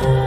Oh.